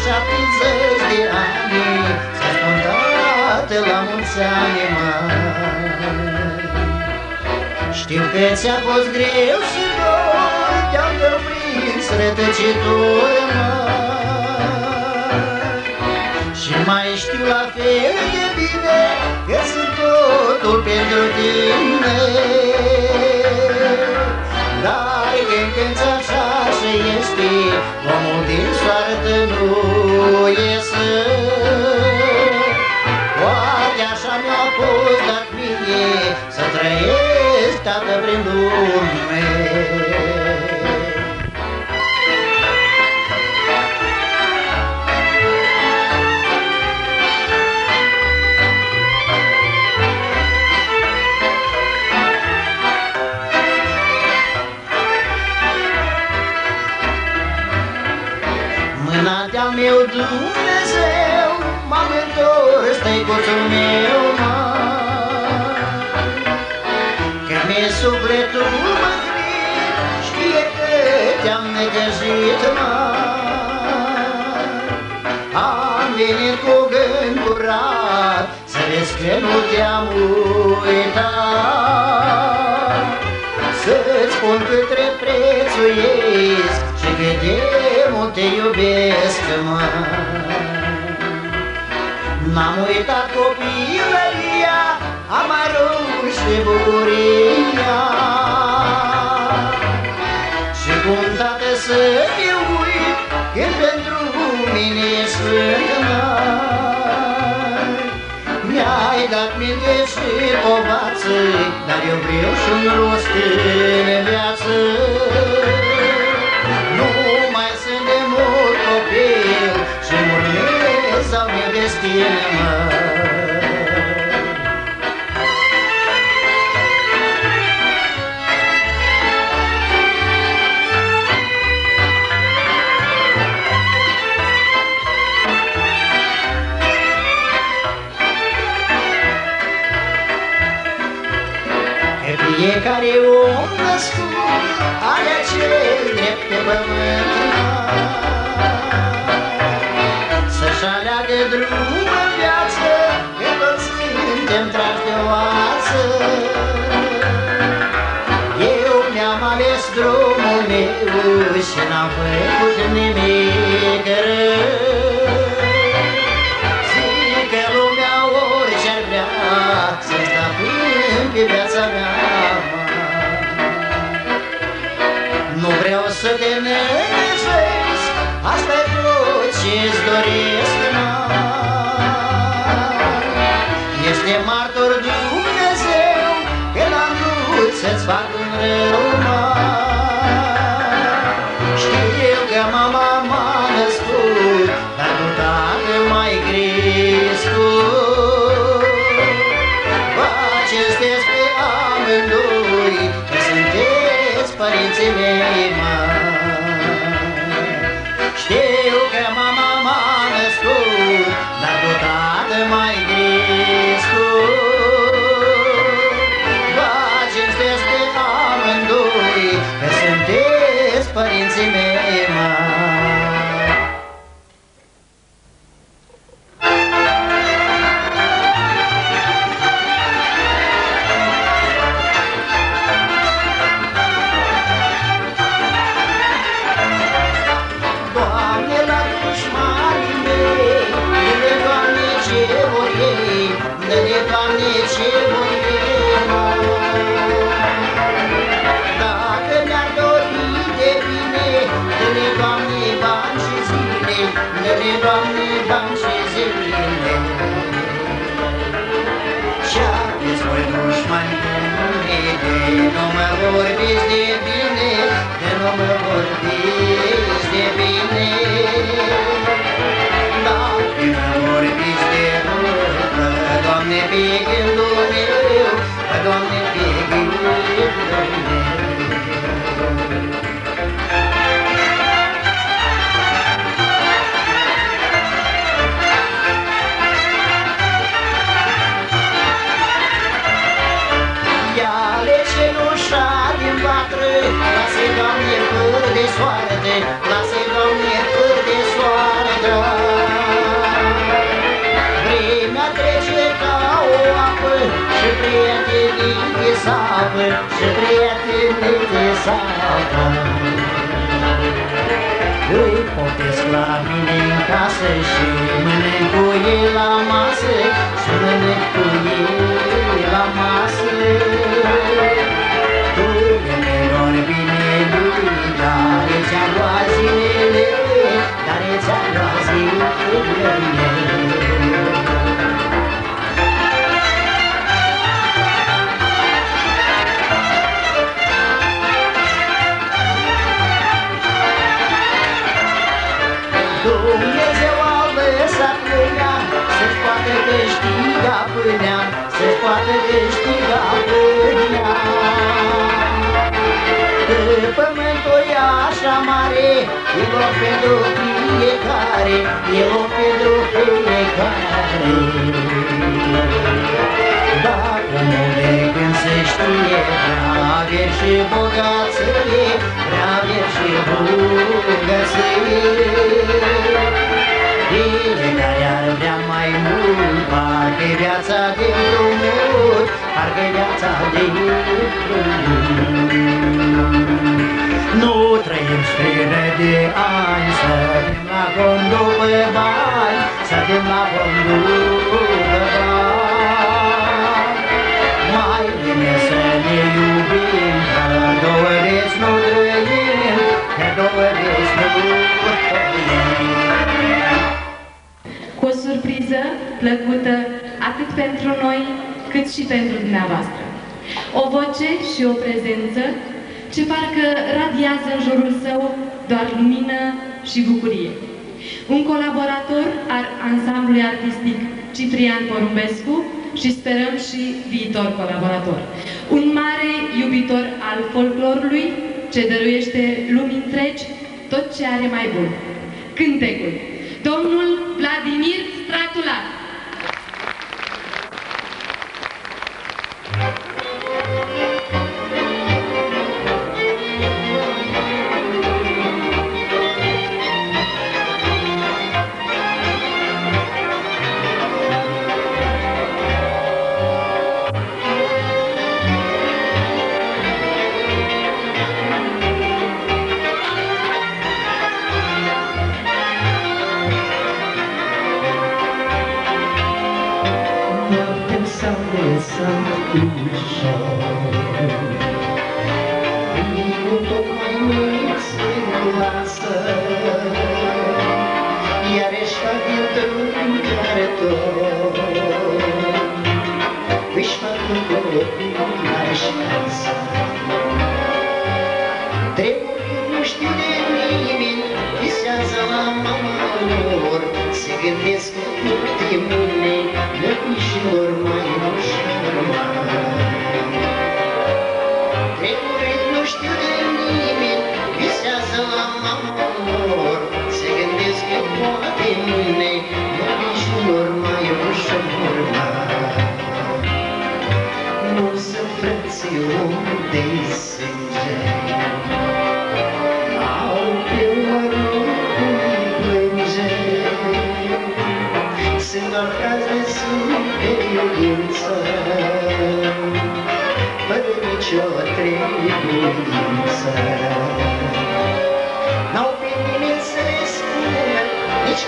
Ai tăi șaptezeci de ani să-ți spun toate la mulți ani mai Știu că ți-a fost greu și dor Te-am tău prins rătăcitor Și mai știu la fel de bine Că sunt totul pentru tine Dar când așa și este Omul din soartă nu iese Poate așa mi-a fost dat venit cu gând curat Să vezi că nu te-am uitat. Să-ți spun cât te prețuiesc Și cât de mult te iubesc, mă. N-am uitat copilăria Amarul și bucuria. Și cum tată să te uit Când pentru mine ești sfânt, măi Mi-ai dat minte și povață Dar eu vreau și un rost în viață. Nu mai sunt de mult copil Și murmez al meu destin, Și n-am făcut nimic rău. Zic că lumea orice ar vrea Să stăpân pe viața mea. Nu vreau să te neglijez asta e tot ce-ți doresc mai Este martor Dumnezeu Că n-am vrut să-ți fac un rău mai vorbiți de bine, De nu mă vorbiți de bine. baby, give me Și așa mare, e loc pentru fiecare, e loc pentru fiecare. Dacă nu de când se știe, prea și bogăție, prea și bogăție. Fiecare ar vrea mai mult Parcă viața de drumuri Parcă viața de drumuri. Nu trăim strine de ani Să fim la fond după bani Să fim la fond după bani. Mai bine să ne iubim pentru noi cât și pentru dumneavoastră. O voce și o prezență ce parcă radiază în jurul său doar lumină și bucurie. Un colaborator al ansamblului artistic Ciprian Porumbescu și sperăm și viitor colaborator. Un mare iubitor al folclorului ce dăruiește lumii întregi tot ce are mai bun. Cântecul domnul Vladimir Stratulat.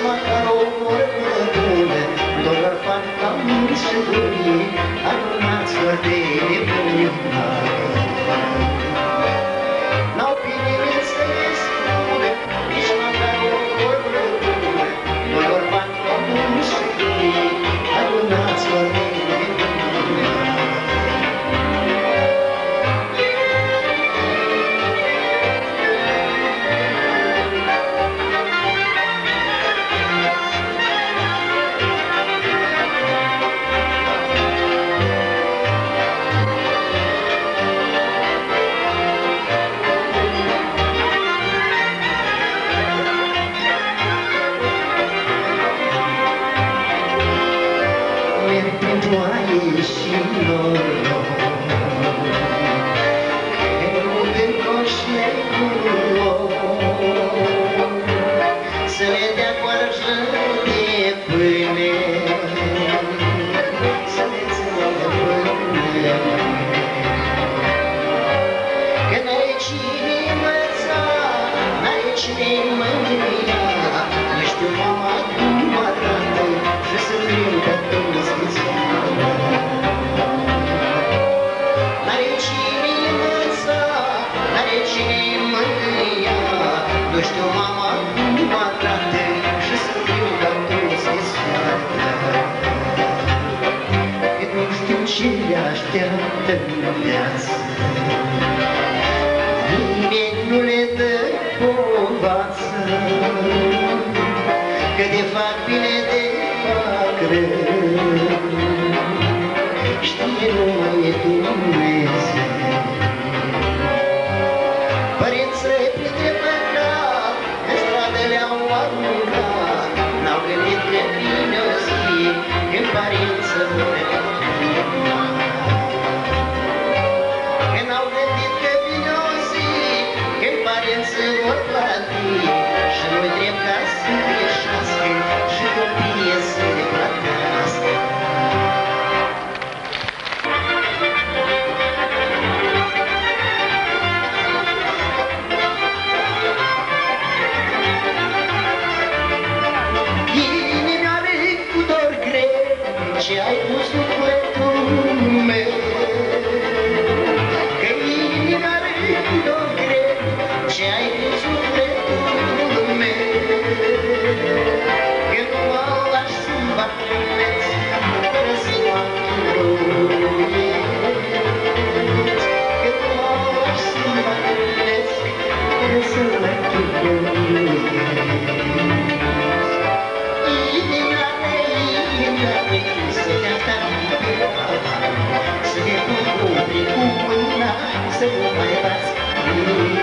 Thank you.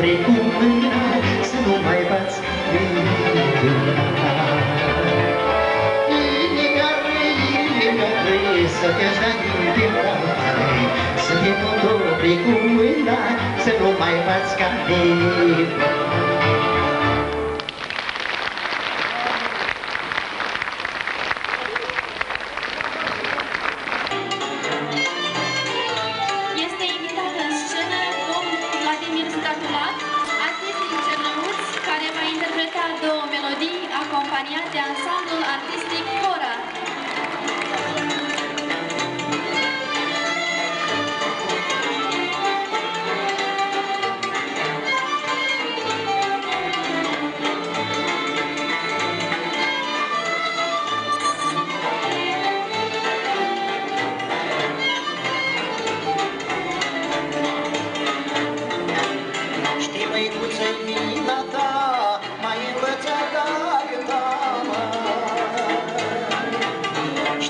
precum mâna Să nu mai bați nimic să te-aș da din departe Să te pot opri cu mâna Să nu mai bați ca de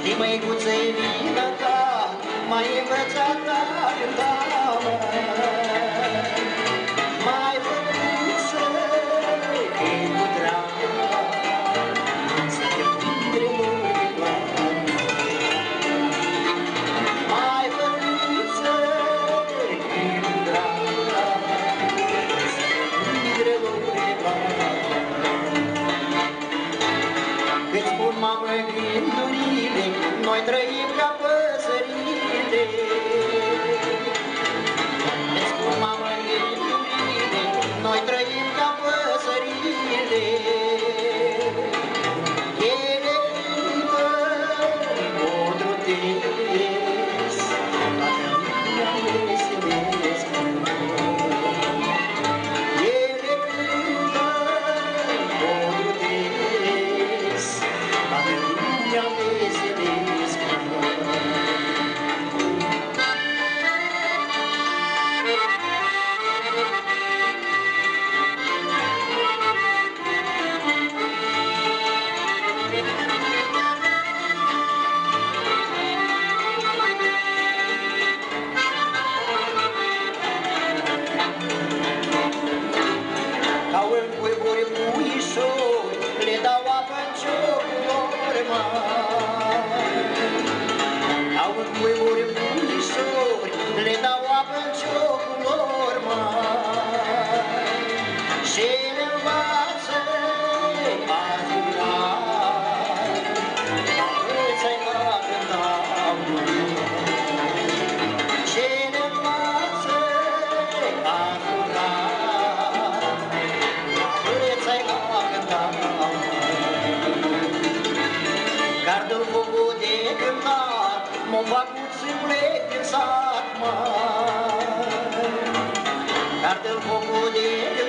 Știi, măicuță, e vina ta, mai e brăța ta, ta. Cântat Mă fac să plec din sat mai Gardul făcut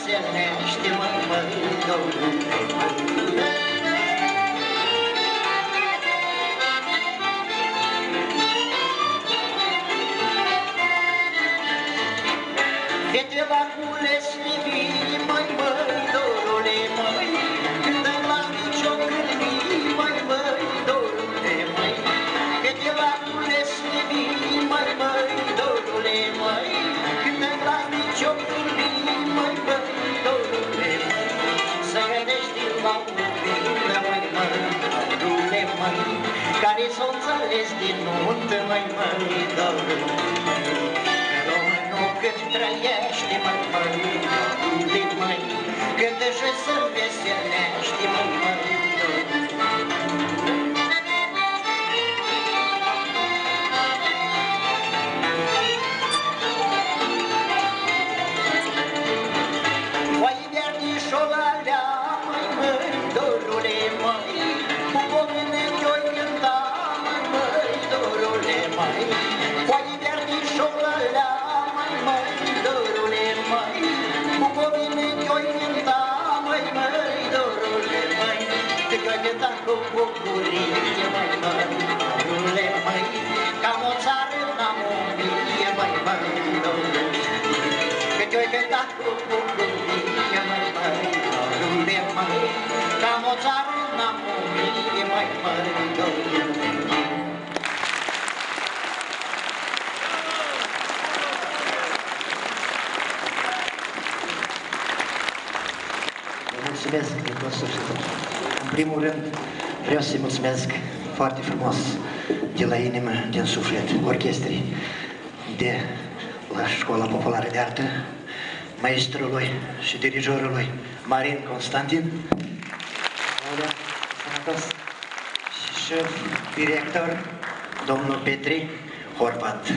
să veselește, măi, măi, dorule, s-o înțeles din nuntă, măi, măi, dorule, măi Românul cât trăiește, măi, măi, unde, măi, Cât și să veselește, măi, măi, bucurie, măi, măi, dorule, măi, Cam o țară n-am o mie, măi, măi, dorule, Că te-oi cântat cu bucurie, măi, măi, dorule, măi, Cam o țară n-am o mie, măi, măi, dorule, măi. Vă mulțumesc din tot sufletul. În primul rând, vreau să-i mulțumesc foarte frumos de la inimă, din suflet, orchestrii de la Școala Populară de Artă, maestrului și dirijorului Marin Constantin, Olea, sănătos, și șef, director, domnul Petri Horvat.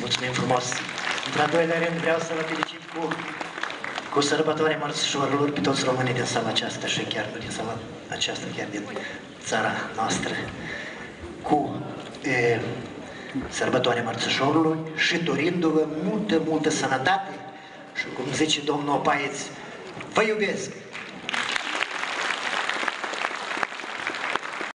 Mulțumim frumos! Într-al doilea rând vreau să vă felicit cu cu sărbătoarea mărțișorilor pe toți românii din sala aceasta și chiar nu din sala aceasta, chiar din țara noastră, cu e, sărbătoarea mărțișorului și dorindu-vă multă, multă sănătate și cum zice domnul Opaieț, vă iubesc!